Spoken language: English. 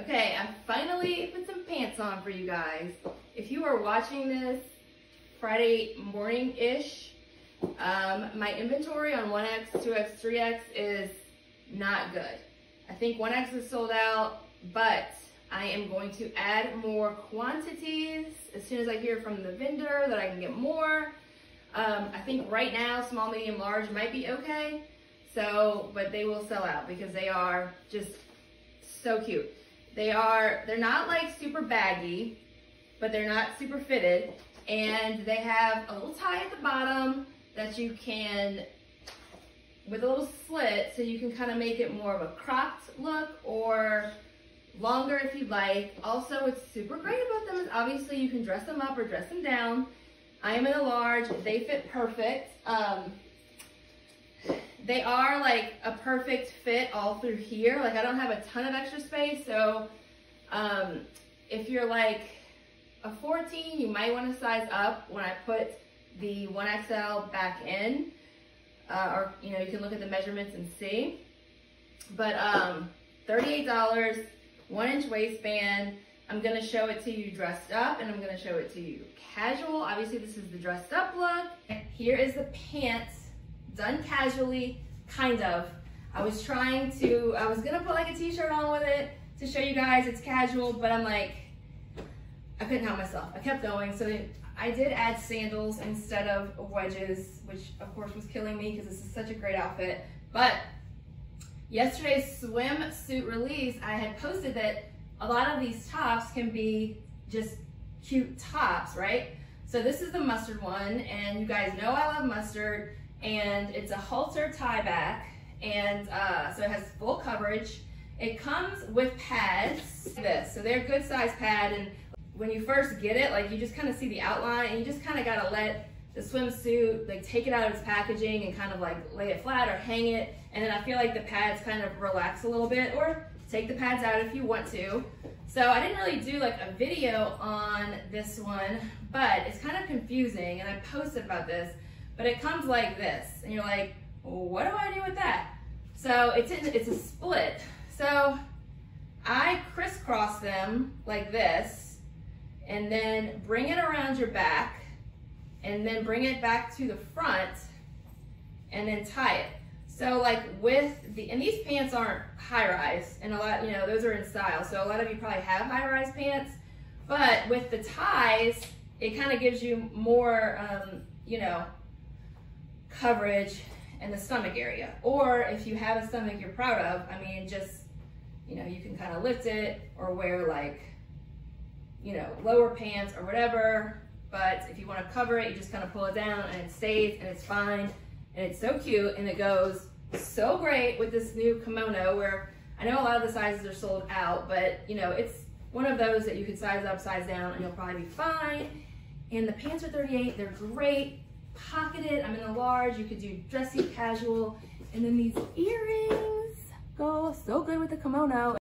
Okay, I finally put some pants on for you guys. If you are watching this Friday morning-ish, um, my inventory on 1X, 2X, 3X is not good. I think 1X is sold out, but I am going to add more quantities as soon as I hear from the vendor that I can get more. Um, I think right now, small, medium, large might be okay. So, but they will sell out because they are just so cute. They are, they're not like super baggy, but they're not super fitted. And they have a little tie at the bottom that you can, with a little slit, so you can kind of make it more of a cropped look or longer if you'd like. Also, what's super great about them is obviously you can dress them up or dress them down. I am in a large, they fit perfect. Um, they are like a perfect fit all through here. Like I don't have a ton of extra space. So um, if you're like a 14, you might want to size up when I put the 1XL back in. Uh, or, you know, you can look at the measurements and see. But um, $38, one inch waistband. I'm gonna show it to you dressed up and I'm gonna show it to you casual. Obviously this is the dressed up look. Here is the pants done casually, kind of. I was trying to, I was gonna put like a t-shirt on with it to show you guys it's casual, but I'm like, I couldn't help myself. I kept going. So I did add sandals instead of wedges, which of course was killing me because this is such a great outfit. But yesterday's swimsuit release, I had posted that a lot of these tops can be just cute tops, right? So this is the mustard one, and you guys know I love mustard and it's a halter tie back and uh, so it has full coverage. It comes with pads like this, so they're good size pad and when you first get it, like you just kind of see the outline and you just kind of got to let the swimsuit, like take it out of its packaging and kind of like lay it flat or hang it. And then I feel like the pads kind of relax a little bit or take the pads out if you want to. So I didn't really do like a video on this one, but it's kind of confusing and I posted about this but it comes like this. And you're like, what do I do with that? So it's, in, it's a split. So I crisscross them like this and then bring it around your back and then bring it back to the front and then tie it. So like with the, and these pants aren't high rise and a lot, you know, those are in style. So a lot of you probably have high rise pants, but with the ties, it kind of gives you more, um, you know, coverage in the stomach area. Or if you have a stomach you're proud of, I mean, just, you know, you can kind of lift it or wear like, you know, lower pants or whatever. But if you want to cover it, you just kind of pull it down and it's safe and it's fine. And it's so cute and it goes so great with this new kimono where I know a lot of the sizes are sold out, but you know, it's one of those that you can size up, size down, and you'll probably be fine. And the pants are 38, they're great pocketed. I'm in a large. You could do dressy, casual. And then these earrings go so good with the kimono.